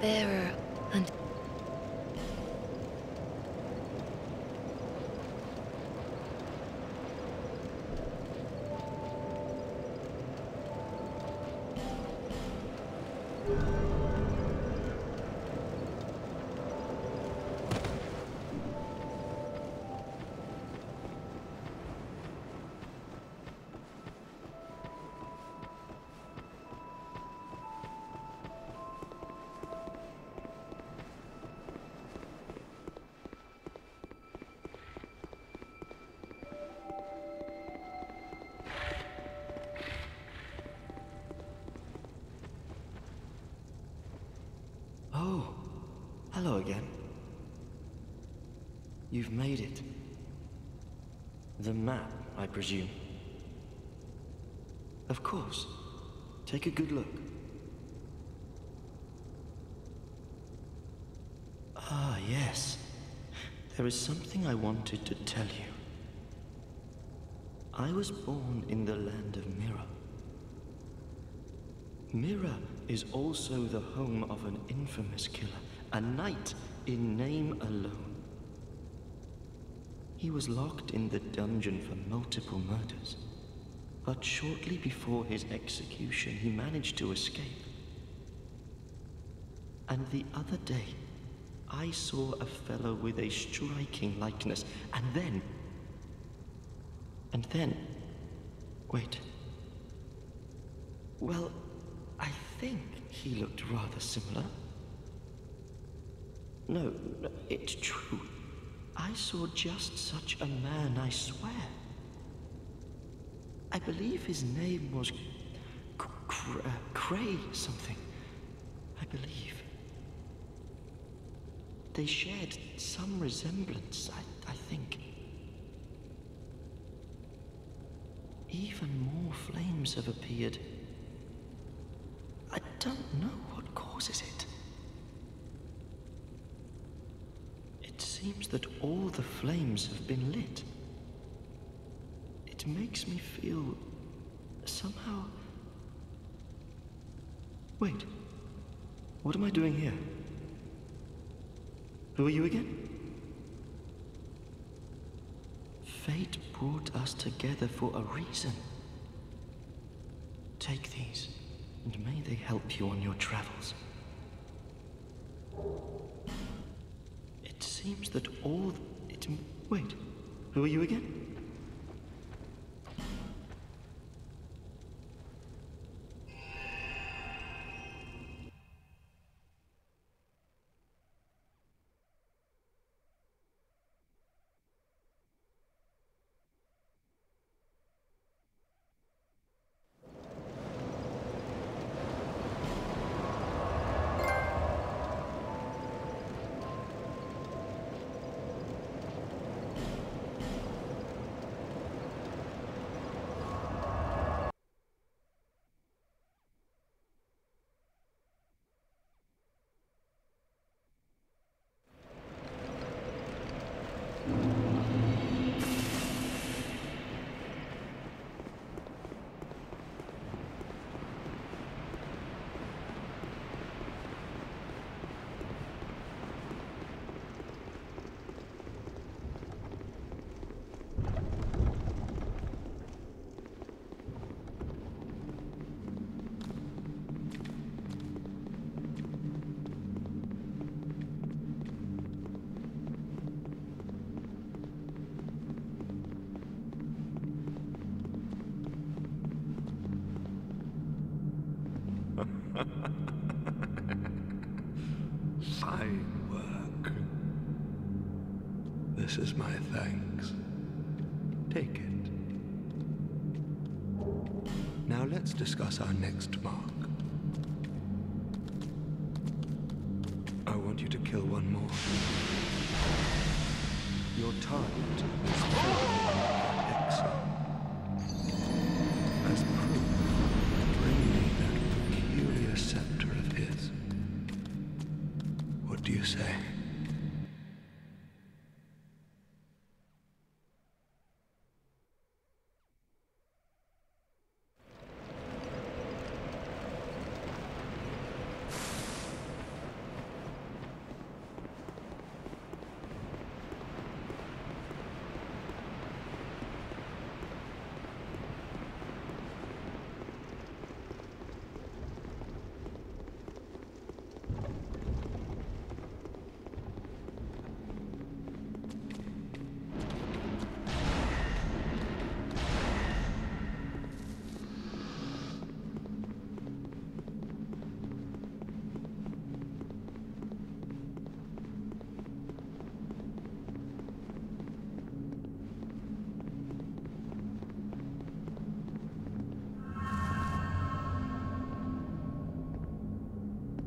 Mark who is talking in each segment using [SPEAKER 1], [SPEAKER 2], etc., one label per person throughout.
[SPEAKER 1] bearer and
[SPEAKER 2] hello again. You've made it. The map, I presume. Of course. Take a good look. Ah, yes. There is something I wanted to tell you. I was born in the land of Mirrah. Mirrah is also the home of an infamous killer, a knight in name alone. He was locked in the dungeon for multiple murders, but shortly before his execution, he managed to escape. And the other day, I saw a fellow with a striking likeness, and then. And then. Wait. Well, I think he looked rather similar. No, it's true. I saw just such a man, I swear. I believe his name was Cr- uh, something. I believe. They shared some resemblance, I, I think. Even more flames have appeared. I don't know what causes it. It seems that all the flames have been lit. It makes me feel somehow. Wait. What am I doing here? Who are you again? Fate brought us together for a reason. Take these, and may they help you on your travels. Seems that all. It. Wait. Who are you again?
[SPEAKER 3] Fine work. This is my thanks. Take it. Now let's discuss our next mark. I want you to kill one more. Your target is Exo. As proof, bring me that peculiar scepter of his. What do you say?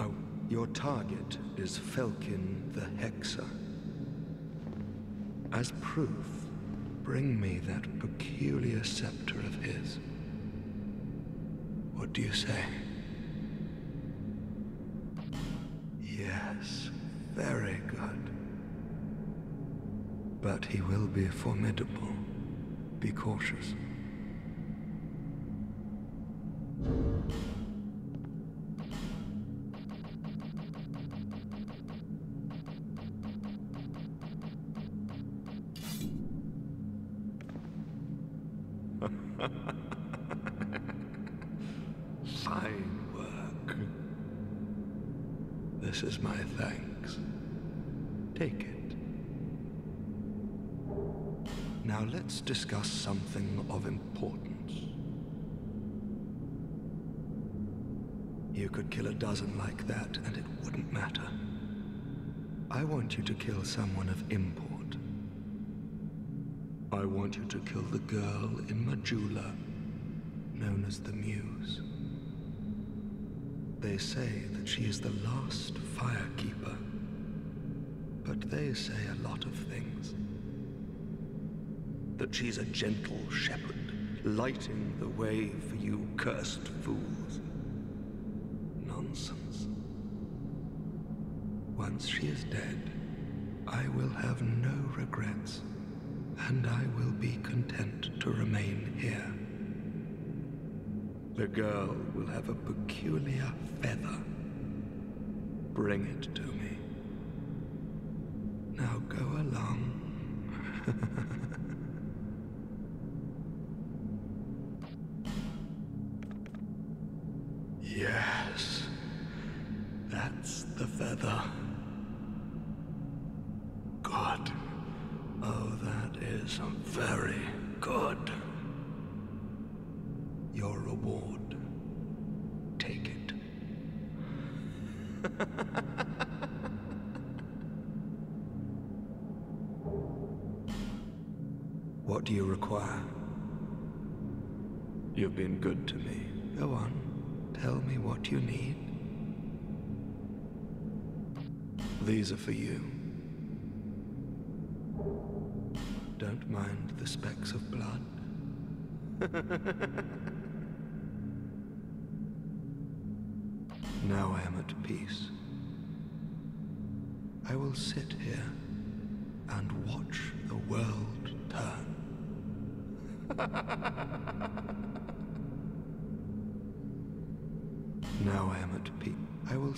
[SPEAKER 3] Oh, your target is Felkin the Hexer. As proof, bring me that peculiar scepter of his. What do you say? Yes, very good. But he will be formidable. Be cautious. Fine work. This is my thanks. Take it. Now let's discuss something of importance. You could kill a dozen like that and it wouldn't matter. I want you to kill someone of import. I want you to kill the girl in Majula, known as the Muse. They say that she is the last firekeeper, but they say a lot of things. That she's a gentle shepherd, lighting the way for you cursed fools. Nonsense. Once she is dead, I will have no regrets, and I will be content to remain here. The girl will have a peculiar feather. Bring it to me. Now go along. yes, that's the feather. Good. Oh, is very good. Your reward. Take it. what do you require? You've been good to me. Go on. Tell me what you need. These are for you. Mind the specks of blood. now I am at peace. I will sit here and watch the world turn. now I am at peace. I will.